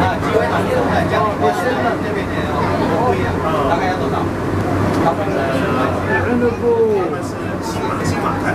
啊，机会行业都在讲，我深圳这边的不一样，大概要多少？他们是他们是新新马泰，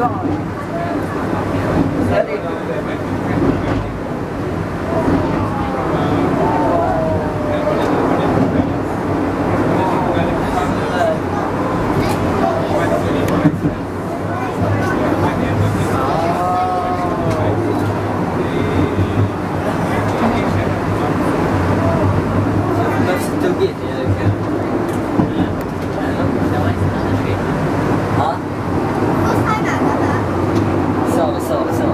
干哈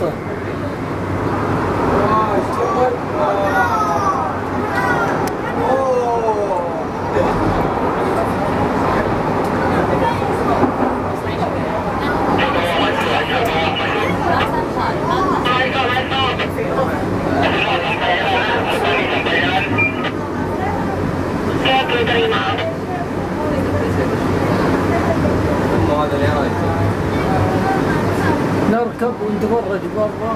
또. ونتفرج برا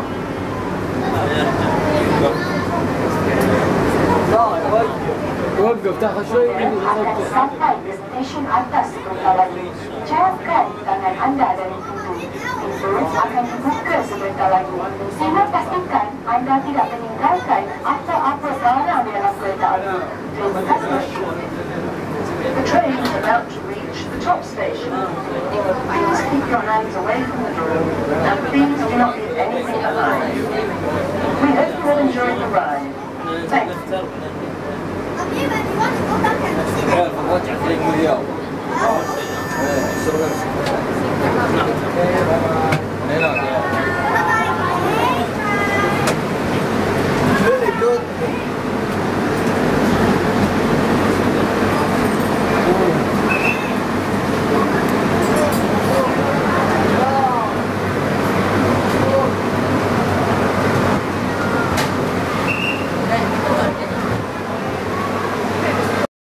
لا يا ولد وقف تاخذ شوي akan وقف sampai ke stesen atas sebentar lagi. Jauhkan tangan anda dari pintu. Pintu akan dibuka sebentar lagi. Sehingga pastikan anda tidak meninggalkan top station. Please keep your hands away from the door and please do not leave anything behind. We hope you will enjoy the ride. Thank you.